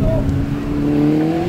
うん。